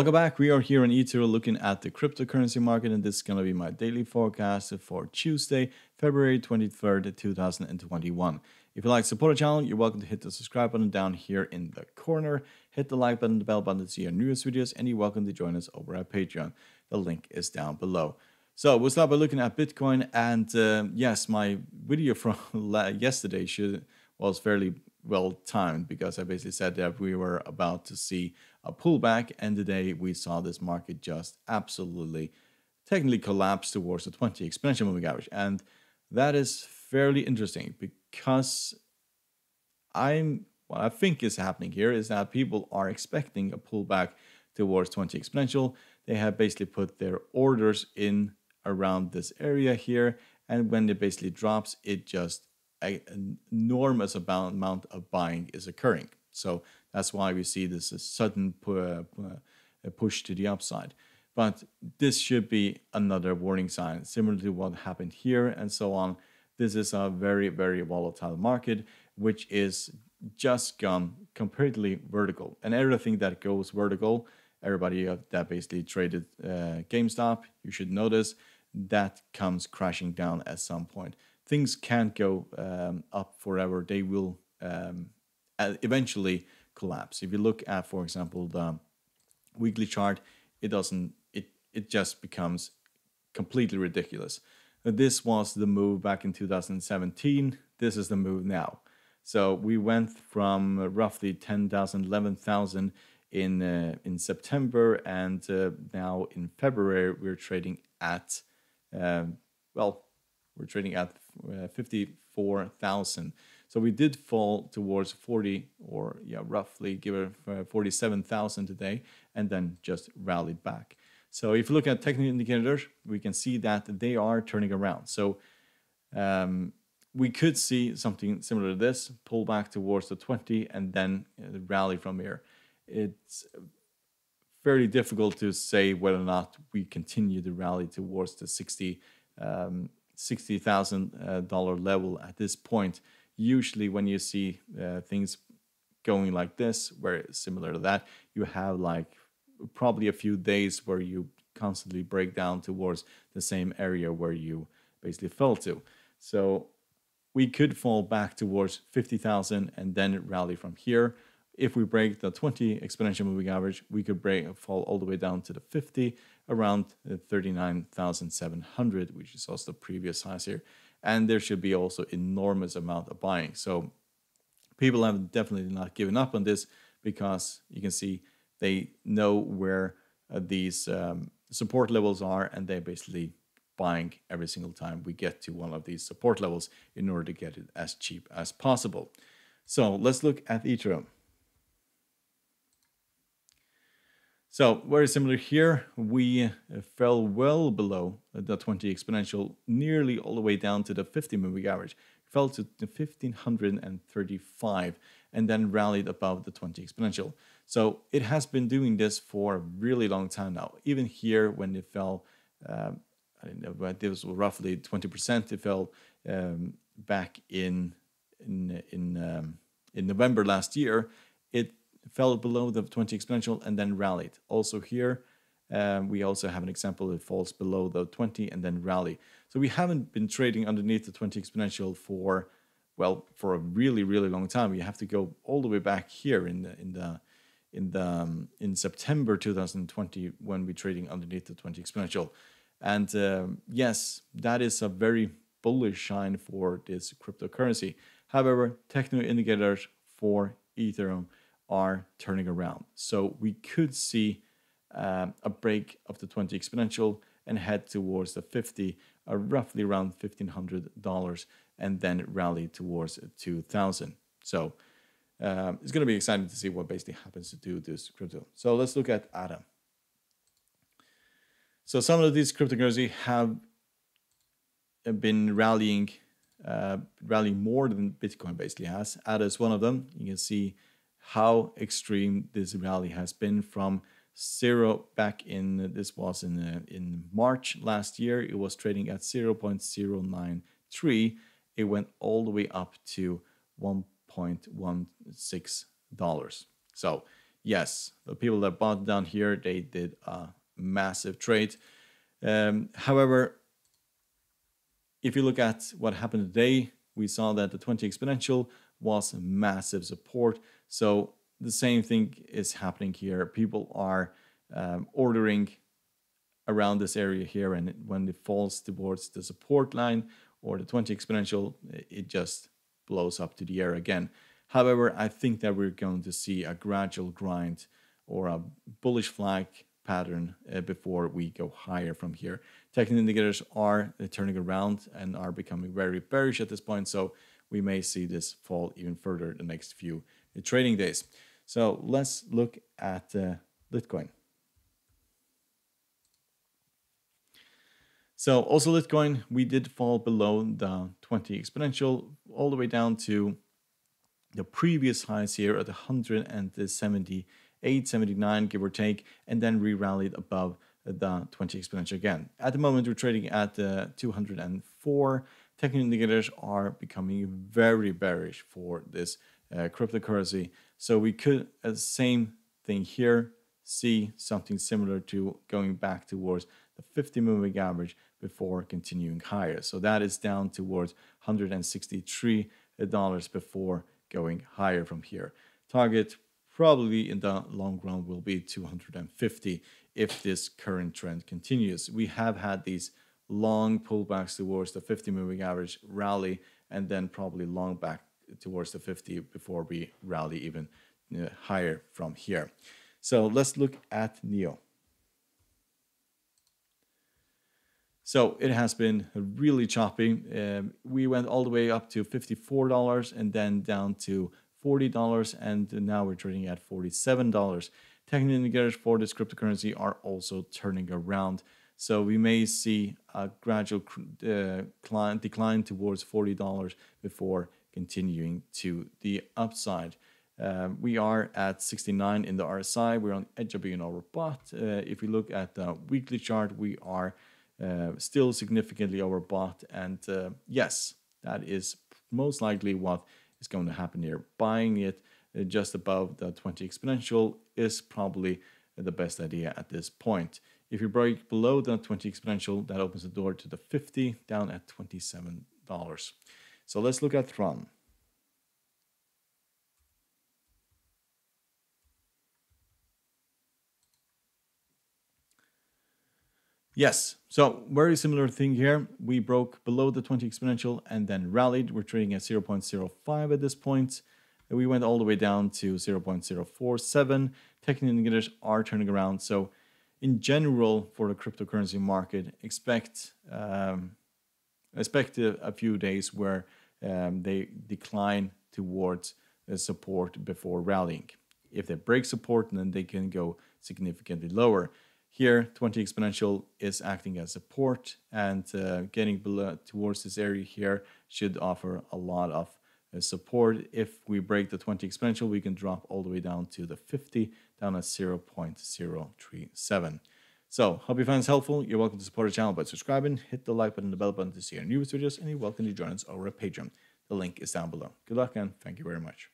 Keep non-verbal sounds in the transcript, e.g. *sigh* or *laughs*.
Welcome back. We are here on eToro looking at the cryptocurrency market, and this is going to be my daily forecast for Tuesday, February 23rd, 2021. If you like to support the channel, you're welcome to hit the subscribe button down here in the corner. Hit the like button, the bell button to see our newest videos, and you're welcome to join us over at Patreon. The link is down below. So we'll start by looking at Bitcoin, and uh, yes, my video from *laughs* yesterday should was fairly well timed because I basically said that we were about to see a pullback, and today we saw this market just absolutely technically collapse towards the 20 exponential moving average. And that is fairly interesting because I'm what I think is happening here is that people are expecting a pullback towards 20 exponential. They have basically put their orders in around this area here, and when it basically drops, it just an enormous amount of buying is occurring. So that's why we see this sudden push to the upside. But this should be another warning sign, similar to what happened here and so on. This is a very, very volatile market, which is just gone completely vertical. And everything that goes vertical, everybody that basically traded uh, GameStop, you should notice that comes crashing down at some point. Things can't go um, up forever. They will um, eventually collapse. If you look at, for example, the weekly chart, it doesn't. It it just becomes completely ridiculous. This was the move back in 2017. This is the move now. So we went from roughly 10,000, 11,000 in uh, in September, and uh, now in February we're trading at um, well, we're trading at uh, 54,000. So we did fall towards 40 or yeah, roughly give it uh, 47,000 today and then just rallied back. So if you look at technical indicators, we can see that they are turning around. So um, we could see something similar to this, pull back towards the 20 and then uh, rally from here. It's fairly difficult to say whether or not we continue to rally towards the 60 um, $60,000 uh, level at this point. Usually, when you see uh, things going like this, where similar to that, you have like probably a few days where you constantly break down towards the same area where you basically fell to. So we could fall back towards 50,000 and then rally from here. If we break the 20 exponential moving average, we could break fall all the way down to the 50 around 39,700, which is also the previous highs here. And there should be also enormous amount of buying. So people have definitely not given up on this because you can see they know where uh, these um, support levels are and they're basically buying every single time we get to one of these support levels in order to get it as cheap as possible. So let's look at Ethereum. So very similar here, we uh, fell well below the 20 exponential, nearly all the way down to the 50 moving average. Fell to 1535 and then rallied above the 20 exponential. So it has been doing this for a really long time now. Even here, when it fell, um, I don't know, but it was roughly 20%. It fell um, back in in in um, in November last year. It fell below the 20 exponential and then rallied. Also here, um, we also have an example that falls below the 20 and then rally. So we haven't been trading underneath the 20 exponential for, well, for a really, really long time. You have to go all the way back here in the, in the, in the, um, in September 2020 when we're trading underneath the 20 exponential. And um, yes, that is a very bullish sign for this cryptocurrency. However, technical indicators for Ethereum are turning around. So we could see um, a break of the 20 exponential and head towards the 50, uh, roughly around $1,500, and then rally towards 2,000. So um, it's going to be exciting to see what basically happens to this crypto. So let's look at ADA. So some of these cryptocurrency have been rallying, uh, rallying more than Bitcoin basically has. ADA is one of them. You can see how extreme this rally has been from zero back in this was in uh, in March last year it was trading at 0.093 it went all the way up to 1.16 dollars so yes, the people that bought down here, they did a massive trade. Um, however, if you look at what happened today, we saw that the 20 exponential was massive support. So the same thing is happening here. People are um, ordering around this area here, and when it falls towards the support line or the 20 exponential, it just blows up to the air again. However, I think that we're going to see a gradual grind or a bullish flag pattern uh, before we go higher from here. Technical indicators are uh, turning around and are becoming very bearish at this point, so we may see this fall even further the next few trading days. So let's look at uh, Litecoin. So also Litecoin, we did fall below the 20 exponential all the way down to the previous highs here at 178, 79, give or take, and then re-rallied above the 20 exponential again. At the moment, we're trading at uh, 204. Technical indicators are becoming very bearish for this uh, cryptocurrency. So we could, uh, same thing here, see something similar to going back towards the 50 moving average before continuing higher. So that is down towards $163 before going higher from here. Target probably in the long run will be 250 if this current trend continues. We have had these long pullbacks towards the 50 moving average rally and then probably long back towards the 50 before we rally even uh, higher from here. So let's look at NEO. So it has been really choppy. Um, we went all the way up to $54 and then down to $40 and now we're trading at $47. Technical indicators for this cryptocurrency are also turning around. So we may see a gradual uh, decline towards $40 before continuing to the upside. Um, we are at 69 in the RSI. We're on edge of being overbought. Uh, if we look at the weekly chart, we are uh, still significantly overbought. And uh, yes, that is most likely what is going to happen here. Buying it uh, just above the 20 exponential is probably the best idea at this point. If you break below the 20 exponential, that opens the door to the 50 down at $27. So let's look at Tron. Yes, so very similar thing here. We broke below the 20 exponential and then rallied. We're trading at 0.05 at this point. And we went all the way down to 0.047. Technical indicators are turning around. So in general, for the cryptocurrency market, expect um, expect a, a, few days where um, they decline towards support before rallying. If they break support, then they can go significantly lower. Here, 20 exponential is acting as support and uh, getting below, towards this area here should offer a lot of uh, support. If we break the 20 exponential, we can drop all the way down to the 50, down at 0.037. So, hope you find this helpful. You're welcome to support our channel by subscribing, hit the like button and the bell button to see our newest videos, and you're welcome to join us over at Patreon. The link is down below. Good luck and thank you very much.